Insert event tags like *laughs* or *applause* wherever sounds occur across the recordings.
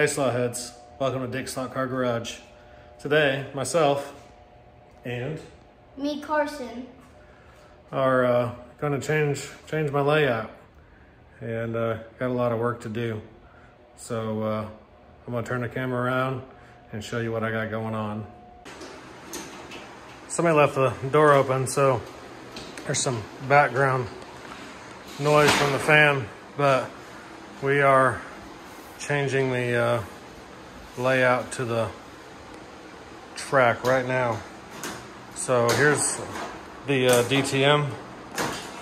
Hey Slotheads, welcome to Dick's Slot Car Garage. Today, myself and Me, Carson. are uh, going to change change my layout and uh, got a lot of work to do. So uh, I'm going to turn the camera around and show you what I got going on. Somebody left the door open, so there's some background noise from the fan, but we are changing the uh, layout to the track right now. So here's the uh, DTM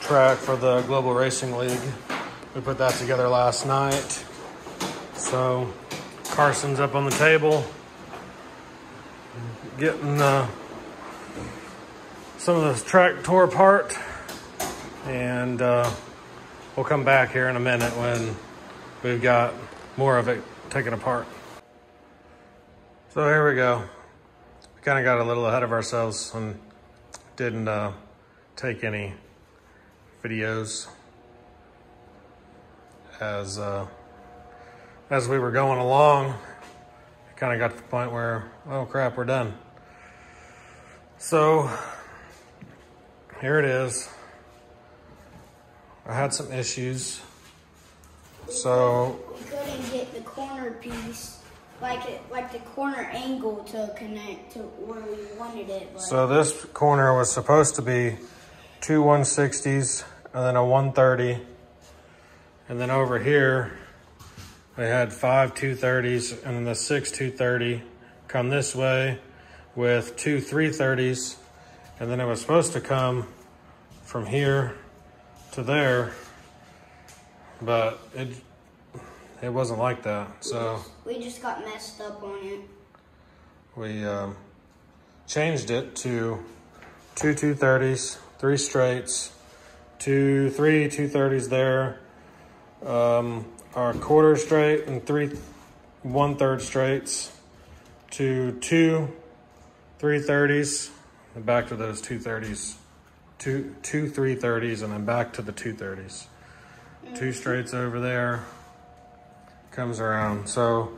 track for the Global Racing League. We put that together last night. So Carson's up on the table, getting uh, some of the track tore apart, and uh, we'll come back here in a minute when we've got more of it taken apart. So here we go. We kind of got a little ahead of ourselves and didn't uh, take any videos as uh, as we were going along. It kind of got to the point where, oh crap, we're done. So here it is. I had some issues. So We couldn't get the corner piece, like it, like the corner angle to connect to where we wanted it. So this corner was supposed to be two 160s and then a 130. And then over here, they had five 230s and then the six 230 come this way with two 330s. And then it was supposed to come from here to there, but it, it wasn't like that. So we just got messed up on it. we um, changed it to two 230s, three straights, two, three 230s there, um, our quarter straight and three one third straights to two 330s and back to those 230s, two, two 330s and then back to the 230s. Two straights over there, comes around. So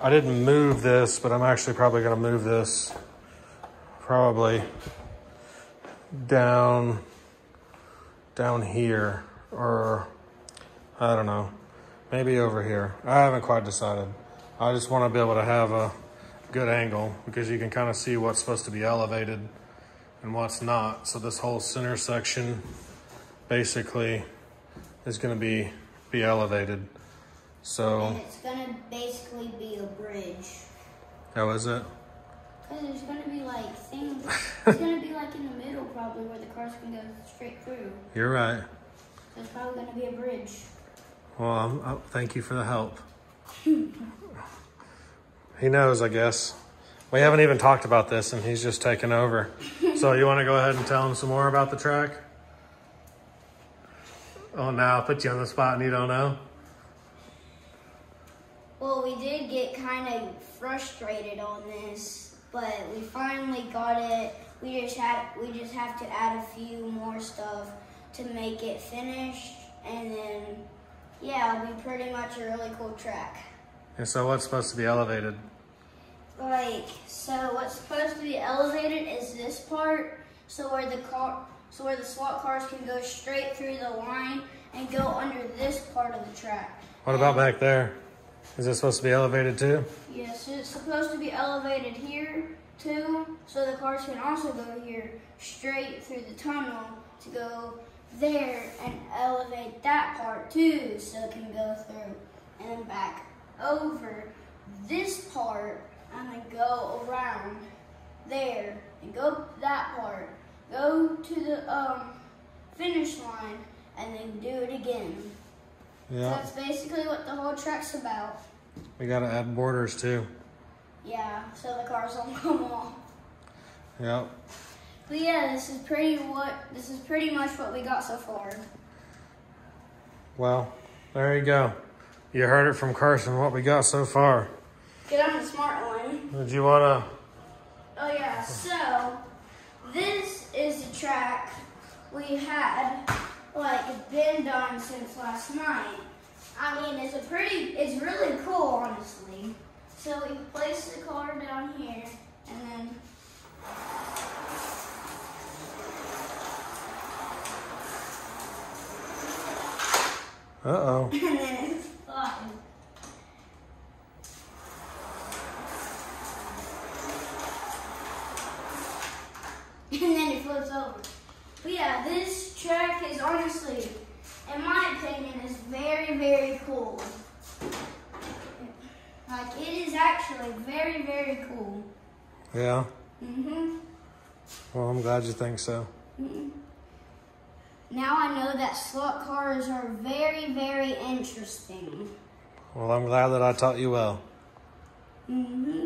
I didn't move this, but I'm actually probably gonna move this probably down, down here, or I don't know, maybe over here. I haven't quite decided. I just wanna be able to have a good angle because you can kind of see what's supposed to be elevated and what's not. So this whole center section basically is gonna be, be elevated. So, And it's gonna basically be a bridge. how is it? Cause there's gonna be like things. *laughs* it's gonna be like in the middle, probably where the cars can go straight through. You're right. So it's probably gonna be a bridge. Well, um, uh, thank you for the help. *laughs* he knows, I guess. We haven't even talked about this, and he's just taken over. so you want to go ahead and tell him some more about the track? Oh, now I'll put you on the spot, and you don't know. Well, we did get kind of frustrated on this, but we finally got it. We just had we just have to add a few more stuff to make it finished, and then yeah, it'll be pretty much a really cool track. And so, what's supposed to be elevated? Like so, what's supposed to be elevated is this part, so where the car, so where the slot cars can go straight through the line and go under this part of the track. What about back there? Is it supposed to be elevated too? Yes, it's supposed to be elevated here too, so the cars can also go here straight through the tunnel to go there and elevate that part too, so it can go through and back over this part and then go around there and go that part, go to the um, finish line and then do it again. Yeah. that's basically what the whole track's about. We got to add borders too. Yeah, so the cars don't come off. Yep. But yeah, this is pretty what this is pretty much what we got so far. Well, there you go. You heard it from Carson what we got so far. Get on the smart one. Did you want to? Oh yeah, so this is the track we had like been done since last night. I mean, it's a pretty, it's really cool, honestly. So we place the car down here, and then Uh-oh. *laughs* and then it's flying. *laughs* And then it flips over. But yeah, this track is honestly, in my opinion, is very, very cool. Like, it is actually very, very cool. Yeah. hmm Well, I'm glad you think so. Mhm. Now I know that slot cars are very, very interesting. Well, I'm glad that I taught you well. hmm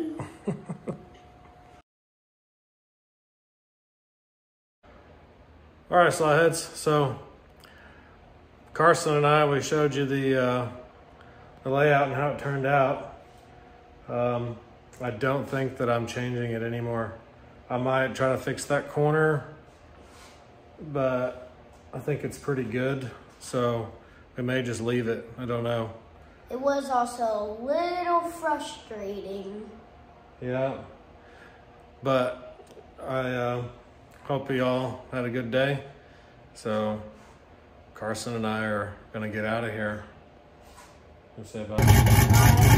All right, Slotheads. So Carson and I, we showed you the uh, the layout and how it turned out. Um, I don't think that I'm changing it anymore. I might try to fix that corner, but I think it's pretty good. So we may just leave it. I don't know. It was also a little frustrating. Yeah. But I uh, hope you all had a good day. So Carson and I are to get out of here. Let's say bye.